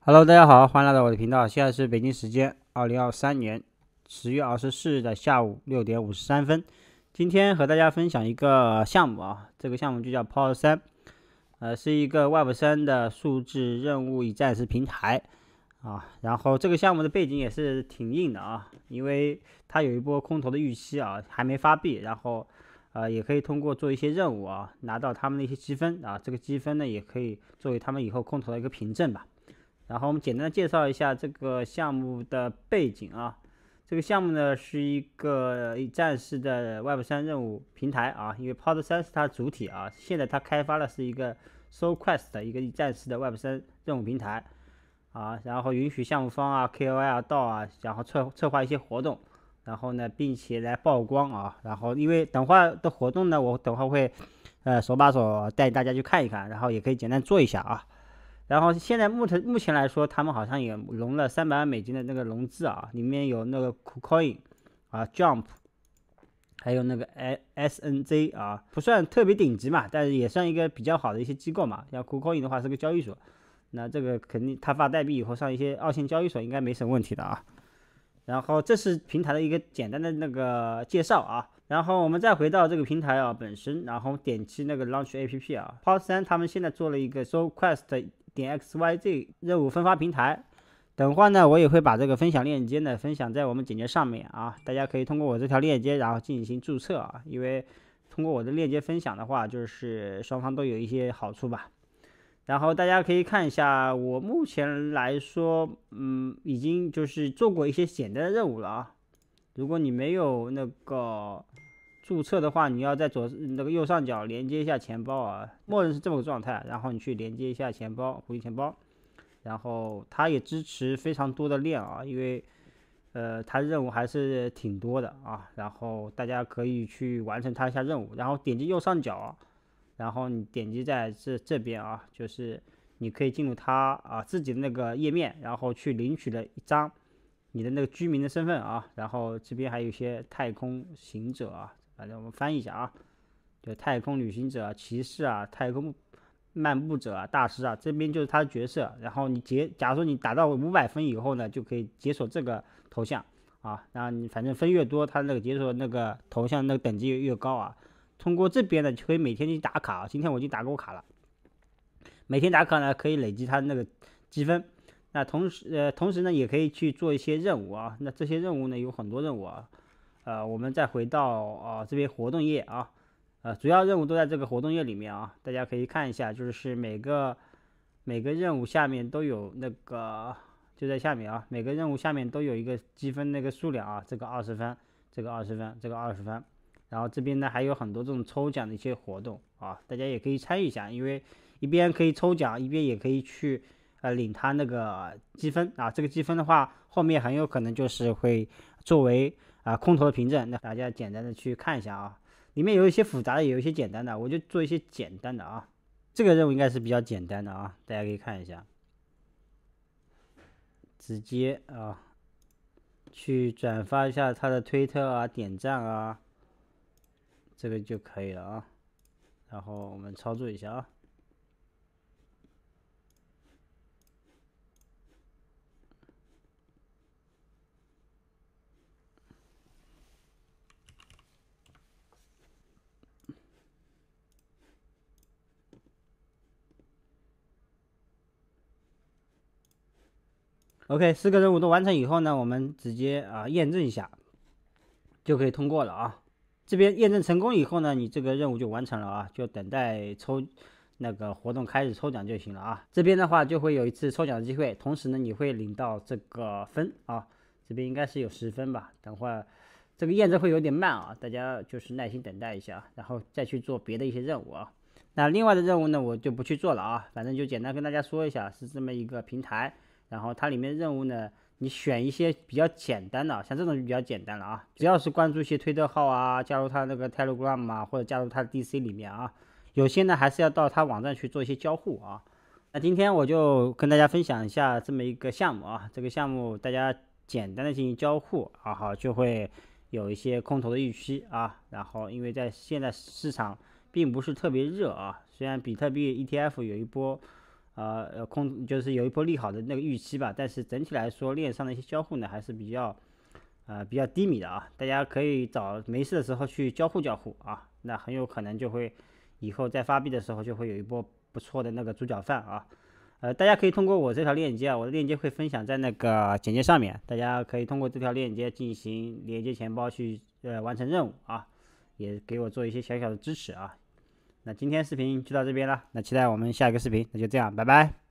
Hello，大家好，欢迎来到我的频道。现在是北京时间二零二三年十月二十四日的下午六点五十三分。今天和大家分享一个项目啊，这个项目就叫 Pod 三，呃，是一个 Web 三的数字任务与战士平台啊。然后这个项目的背景也是挺硬的啊，因为它有一波空投的预期啊，还没发币，然后呃也可以通过做一些任务啊，拿到他们的一些积分啊，这个积分呢也可以作为他们以后空投的一个凭证吧。然后我们简单介绍一下这个项目的背景啊，这个项目呢是一个战士的 Web 三任务平台啊，因为 Pod 三是它主体啊，现在它开发的是一个 Soul Quest 的一个战士的 Web 三任务平台。啊，然后允许项目方啊、KOL 啊、道啊，然后策策划一些活动，然后呢，并且来曝光啊，然后因为等会的活动呢，我等会会呃手把手带大家去看一看，然后也可以简单做一下啊。然后现在目前目前来说，他们好像也融了三百万美金的那个融资啊，里面有那个 KuCoin 啊，Jump，还有那个 SNZ 啊，不算特别顶级嘛，但是也算一个比较好的一些机构嘛。像 KuCoin 的话是个交易所，那这个肯定他发代币以后上一些二线交易所应该没什么问题的啊。然后这是平台的一个简单的那个介绍啊。然后我们再回到这个平台啊本身，然后点击那个 Launch APP 啊，Pod 三他们现在做了一个 Soul Quest。点 xyz 任务分发平台，等会呢，我也会把这个分享链接呢分享在我们简介上面啊，大家可以通过我这条链接，然后进行注册啊，因为通过我的链接分享的话，就是双方都有一些好处吧。然后大家可以看一下，我目前来说，嗯，已经就是做过一些简单的任务了啊。如果你没有那个。注册的话，你要在左那个右上角连接一下钱包啊，默认是这么个状态。然后你去连接一下钱包，狐狸钱包。然后它也支持非常多的链啊，因为呃它任务还是挺多的啊。然后大家可以去完成它一下任务。然后点击右上角，然后你点击在这这边啊，就是你可以进入它啊自己的那个页面，然后去领取了一张你的那个居民的身份啊。然后这边还有一些太空行者啊。反正我们翻译一下啊，就太空旅行者、骑士啊、太空漫步者啊、大师啊，这边就是他的角色。然后你解，假如说你达到五百分以后呢，就可以解锁这个头像啊。然后你反正分越多，他那个解锁那个头像那个等级越高啊。通过这边呢，就可以每天去打卡啊。今天我已经打过卡了，每天打卡呢可以累积他那个积分。那同时呃，同时呢也可以去做一些任务啊。那这些任务呢有很多任务啊。呃，我们再回到啊这边活动页啊，呃，主要任务都在这个活动页里面啊，大家可以看一下，就是每个每个任务下面都有那个，就在下面啊，每个任务下面都有一个积分那个数量啊，这个二十分，这个二十分，这个二十分，然后这边呢还有很多这种抽奖的一些活动啊，大家也可以参与一下，因为一边可以抽奖，一边也可以去呃领他那个积分啊，这个积分的话，后面很有可能就是会作为。啊，空投的凭证，那大家简单的去看一下啊，里面有一些复杂的，也有一些简单的，我就做一些简单的啊。这个任务应该是比较简单的啊，大家可以看一下，直接啊，去转发一下他的推特啊，点赞啊，这个就可以了啊。然后我们操作一下啊。OK，四个任务都完成以后呢，我们直接啊验证一下，就可以通过了啊。这边验证成功以后呢，你这个任务就完成了啊，就等待抽那个活动开始抽奖就行了啊。这边的话就会有一次抽奖的机会，同时呢你会领到这个分啊，这边应该是有十分吧。等会儿这个验证会有点慢啊，大家就是耐心等待一下，然后再去做别的一些任务啊。那另外的任务呢，我就不去做了啊，反正就简单跟大家说一下，是这么一个平台。然后它里面任务呢，你选一些比较简单的，像这种就比较简单了啊。只要是关注一些推特号啊，加入他那个 Telegram 啊，或者加入他的 DC 里面啊。有些呢还是要到他网站去做一些交互啊。那今天我就跟大家分享一下这么一个项目啊。这个项目大家简单的进行交互啊，好就会有一些空头的预期啊。然后因为在现在市场并不是特别热啊，虽然比特币 ETF 有一波。呃呃空就是有一波利好的那个预期吧，但是整体来说链上的一些交互呢还是比较呃比较低迷的啊，大家可以找没事的时候去交互交互啊，那很有可能就会以后在发币的时候就会有一波不错的那个猪脚饭啊。呃，大家可以通过我这条链接啊，我的链接会分享在那个简介上面，大家可以通过这条链接进行连接钱包去呃完成任务啊，也给我做一些小小的支持啊。那今天视频就到这边了，那期待我们下一个视频，那就这样，拜拜。